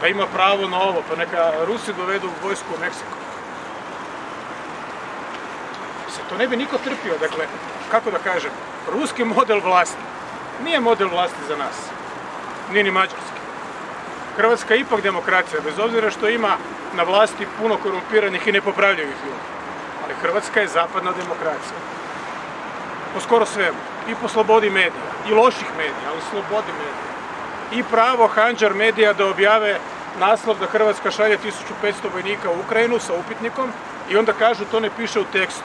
Pa ima pravo na ovo, pa neka Rusi dovedu vojsku u Meksiko. Se to ne bi niko trpio, dakle, kako da kažem, ruski model vlasti nije model vlasti za nas, nije ni mađarski. Hrvatska je ipak demokracija, bez obzira što ima na vlasti puno korumpiranih i nepopravljivih ljudi. Ali Hrvatska je zapadna demokracija. Po skoro svemu. I po slobodi medija. I loših medija, ali slobodi medija. I pravo Hanđar medija da objave naslov da Hrvatska šalje 1500 vojnika u Ukrajinu sa upitnikom i onda kažu to ne piše u tekstu.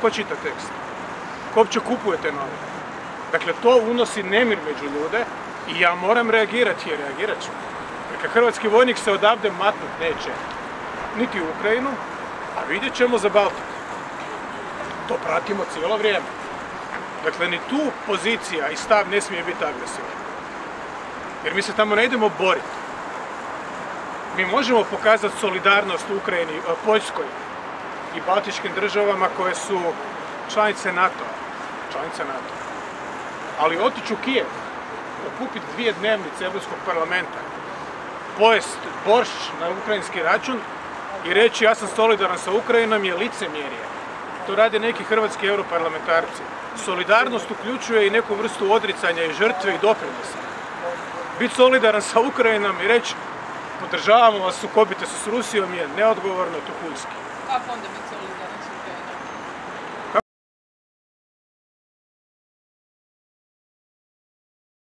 Ko čita tekst? Ko uopće kupuje te novine? Dakle, to unosi nemir među ljude i ja moram reagirati jer reagirat ću. Dakle, hrvatski vojnik se odavde matnut neće niti u Ukrajinu, a vidjet ćemo za Baltik. To pratimo cijelo vrijeme. Dakle, ni tu pozicija i stav ne smije biti agresivan. Jer mi se tamo ne idemo boriti. Mi možemo pokazati solidarnost Ukrajini, Poljskoj i Baltičkim državama koje su članice NATO. Članice NATO. Ali otići u Kijev, okupiti dvije dnevnice Europskog parlamenta, pojest borš na ukrajinski račun i reći ja sam solidaran sa Ukrajinom je licemjerje. To rade neki hrvatski europarlamentarci. Solidarnost uključuje i neku vrstu odricanja i žrtve i doprinosa. Biti solidaran sa Ukrajinom i reći podržavamo vas, sukobite se s Rusijom je neodgovorno tukuljski. Kako onda biti solidaran?